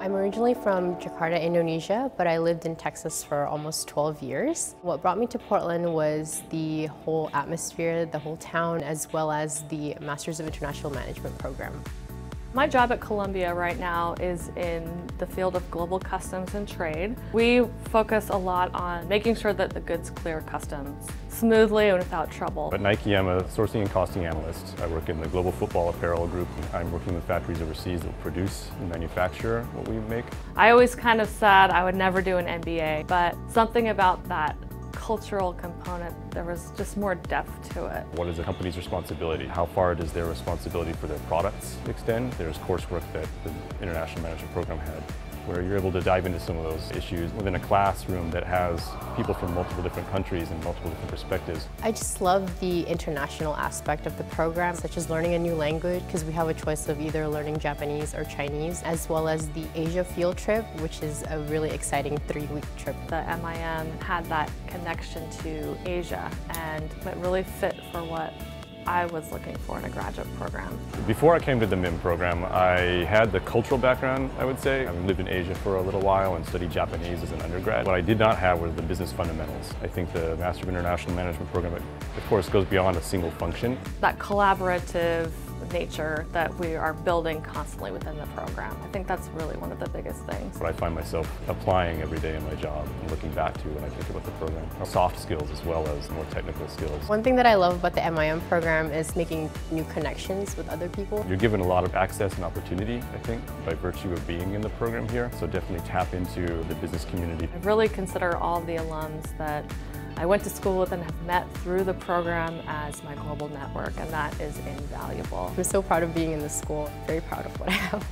I'm originally from Jakarta, Indonesia, but I lived in Texas for almost 12 years. What brought me to Portland was the whole atmosphere, the whole town, as well as the Masters of International Management program. My job at Columbia right now is in the field of global customs and trade. We focus a lot on making sure that the goods clear customs smoothly and without trouble. At Nike, I'm a sourcing and costing analyst. I work in the global football apparel group. I'm working with factories overseas that produce and manufacture what we make. I always kind of said I would never do an MBA, but something about that cultural component, there was just more depth to it. What is a company's responsibility? How far does their responsibility for their products extend? There's coursework that the International Management Program had where you're able to dive into some of those issues within a classroom that has people from multiple different countries and multiple different perspectives. I just love the international aspect of the program, such as learning a new language, because we have a choice of either learning Japanese or Chinese, as well as the Asia field trip, which is a really exciting three-week trip. The MIM had that connection to Asia, and it really fit for what I was looking for in a graduate program. Before I came to the MIM program, I had the cultural background, I would say. I lived in Asia for a little while and studied Japanese as an undergrad. What I did not have were the business fundamentals. I think the Master of International Management program, of course, goes beyond a single function. That collaborative nature that we are building constantly within the program. I think that's really one of the biggest things. What I find myself applying every day in my job and looking back to when I think about the program are soft skills as well as more technical skills. One thing that I love about the MIM program is making new connections with other people. You're given a lot of access and opportunity, I think, by virtue of being in the program here, so definitely tap into the business community. I really consider all the alums that I went to school with and have met through the program as my global network, and that is invaluable. I'm so proud of being in this school, very proud of what I have.